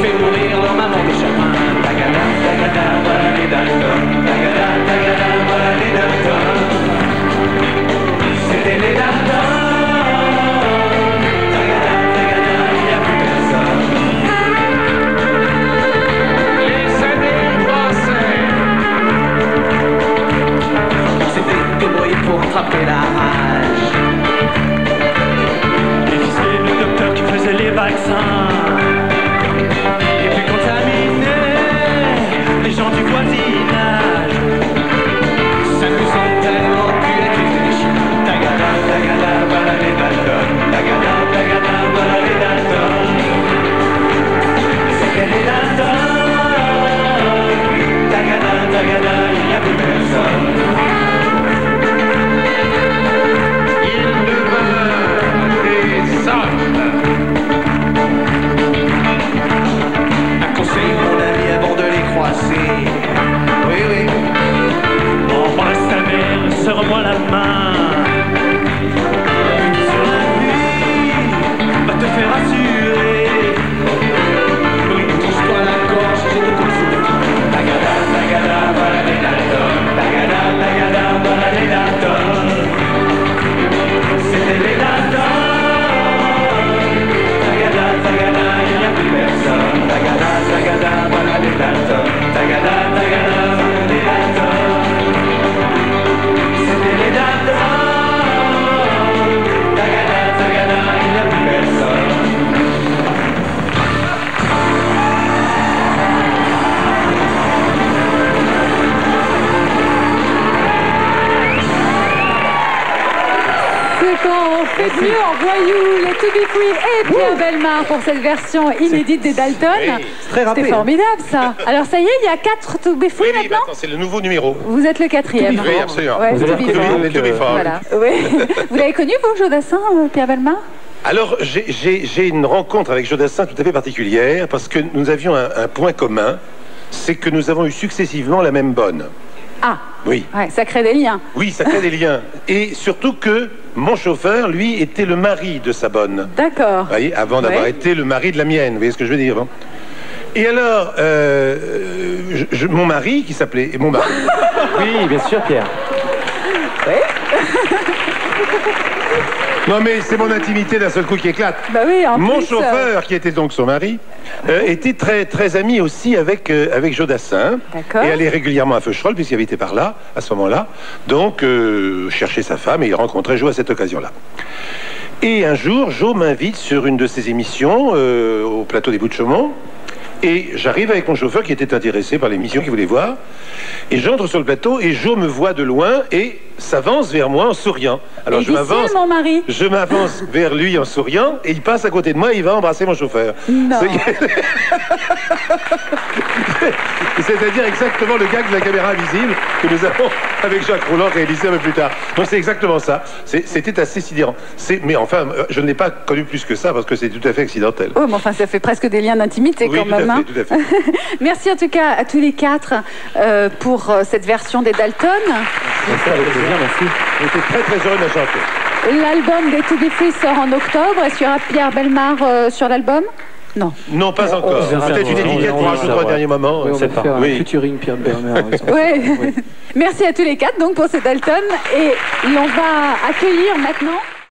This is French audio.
fait mourir leur maman des chemins. Tagada, tagada, voilà les Dalton. Tagada, tagada, voilà les Dalton. C'était les Dalton. Tagada, tagada, il n'y a plus personne. Les années passaient. On s'était débrouillé pour attraper la rage. Et c'est le docteur qui faisait les vaccins. C'est en voyou, les To Be Free et Pierre Belmar pour cette version inédite des Dalton. très rappé, C'était formidable ça. Alors ça y est, il y a quatre To Be Free Oui, oui, maintenant maintenant, c'est le nouveau numéro. Vous êtes le quatrième. Oui, absolument. Ouais, Vous avez. Voilà. Oui. Vous l'avez connu, vous, Jodassin, euh, Pierre Belmar Alors, j'ai- une rencontre avec Jodassin tout à fait particulière parce que nous avions un, un point commun, c'est que nous avons eu successivement la même bonne. Ah, Oui, ouais, ça crée des liens. oui, ça crée des liens. Et surtout que mon chauffeur, lui, était le mari de sa bonne. D'accord. Vous voyez, avant d'avoir Ouais. été le mari de la mienne, vous voyez ce que je veux dire hein Et alors, euh, je- je- mon mari, qui s'appelait... Mon mari, Oui, bien sûr, Pierre. non mais c'est mon intimité d'un seul coup qui éclate. Bah oui, en Mon plus, euh, chauffeur, qui était donc son mari, euh, était très, très ami aussi avec, euh, avec Jodassin. Et allait régulièrement à Feucherolles, puisqu'il avait été par là, à ce moment-là. Donc, euh, chercher sa femme, et il rencontrait Jo à cette occasion-là. Et un jour, Jo m'invite sur une de ses émissions, au plateau des Bouts de Chaumont. Et j'arrive avec mon chauffeur qui était intéressé par l'émission, qui voulait voir. Et j'entre sur le plateau et Jo me voit de loin et s'avance vers moi en souriant. Alors je m'avance. C'est mon mari. Je m'avance vers lui en souriant et il passe à côté de moi et il va embrasser mon chauffeur. Non. C'est- C'est-à-dire exactement le gag de la caméra invisible que nous avons avec Jacques Rouland réalisé un peu plus tard. Donc c'est exactement ça. C'était assez sidérant. Mais enfin, euh, je ne l'ai pas connu plus que ça parce que c'est tout à fait accidentel. Oh, mais enfin, ça fait presque des liens d'intimité Oui, quand tout à même. fait, hein. tout à fait. Merci en tout cas à tous les quatre euh, pour euh, cette version des Dalton. Merci, avec plaisir, merci. J'étais très très heureux de la chanter. L'album des To Be Free sort en octobre. Est-ce qu'il y aura Pierre Belmar euh, sur l'album? Non. Non, pas encore. Peut-être une étiquette pour rajouter au dernier moment. Oui, on sait va pas. faire un featuring Pierre Bernard. Ouais. Merci à tous les quatre donc pour ces Dalton et l'on va accueillir maintenant.